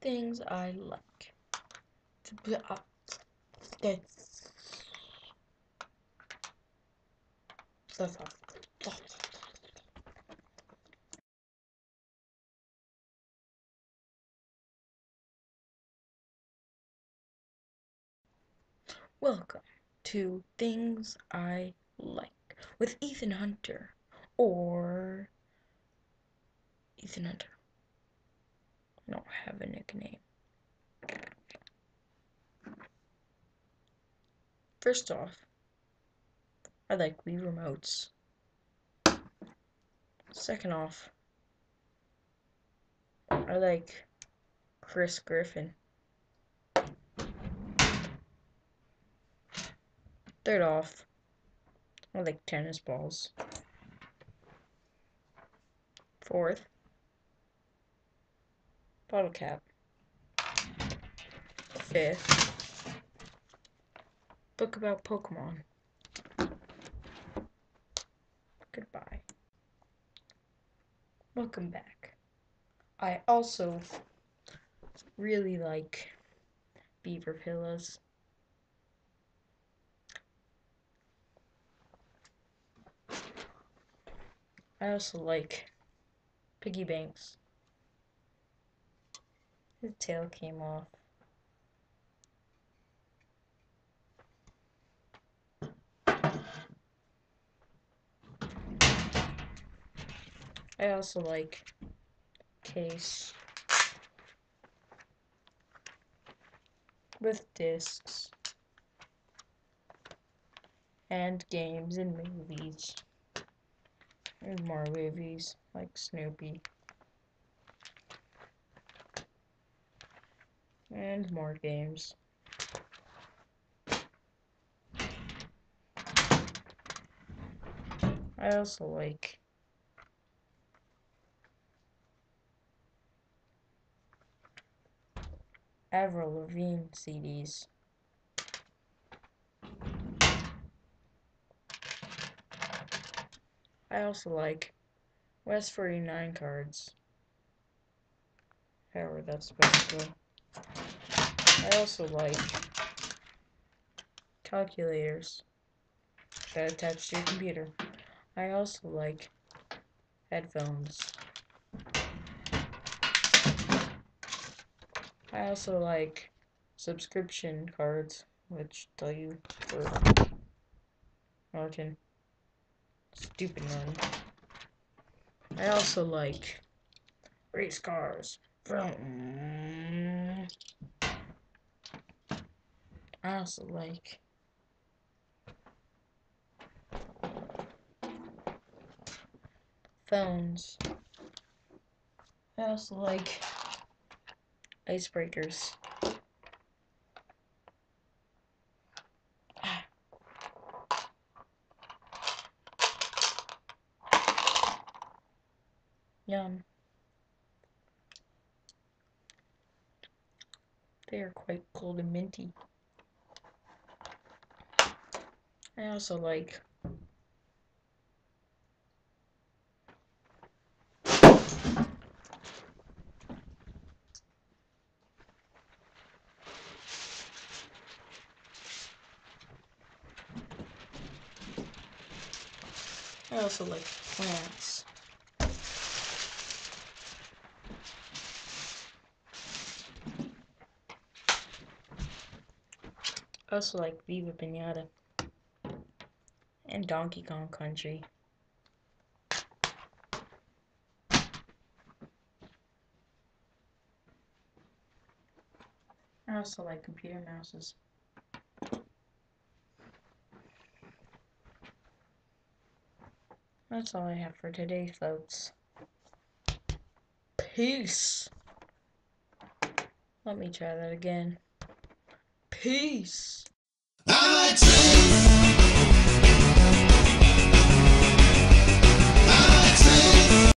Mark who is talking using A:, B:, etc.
A: things I like. Welcome to Things I Like with Ethan Hunter or Ethan Hunter. Don't have a nickname. First off, I like Wii remotes. Second off, I like Chris Griffin. Third off, I like tennis balls. Fourth, bottle cap. Fifth, book about Pokemon. Goodbye. Welcome back. I also really like beaver pillows. I also like piggy banks. His tail came off. I also like case with discs and games and movies and more movies like Snoopy and more games. I also like Avril Lavigne CDs. I also like West 49 cards. However, that's supposed to go. I also like calculators that attach to your computer. I also like headphones. I also like subscription cards, which tell you for Martin. Stupid one. I also like race cars from. I also like phones. I also like icebreakers. Yum. They are quite cold and minty. I also like I also like plants. I also like Viva Pinata and Donkey Kong Country. I also like computer mouses. That's all I have for today, folks. Peace. Let me try that again. Peace.